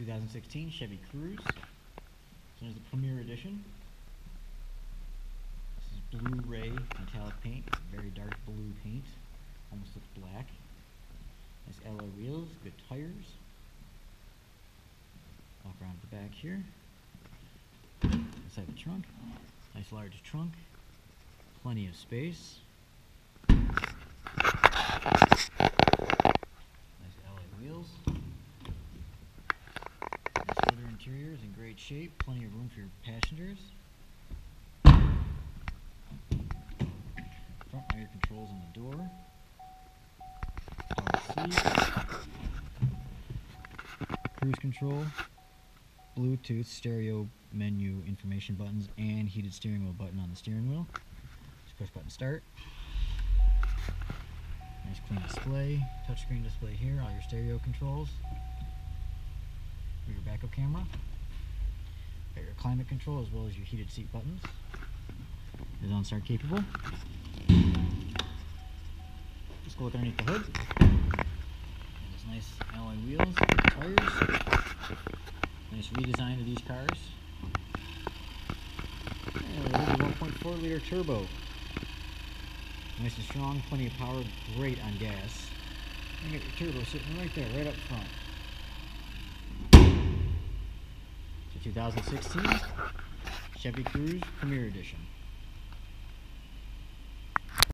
2016 Chevy Cruze. One is the Premier Edition. This is Blue Ray metallic paint. Very dark blue paint. Almost looks black. Nice alloy wheels, good tires. Walk around the back here. Inside the trunk. Nice large trunk. Plenty of space. Nice alloy wheels. Nice leather interior is in great shape. Plenty of room for your passengers. Front rear controls on the door. Cruise control. Bluetooth stereo menu information buttons and heated steering wheel button on the steering wheel. Just push button start. Nice clean display. Touchscreen display here, all your stereo controls. For your backup camera. Got your climate control as well as your heated seat buttons. Is OnStar capable. Just go look underneath the hood. There's nice alloy wheels, tires. Nice redesign of these cars. And a 1.4 liter turbo. Nice and strong, plenty of power, great on gas. And you got your turbo sitting right there, right up front. 2016 Chevy Cruze Premier Edition.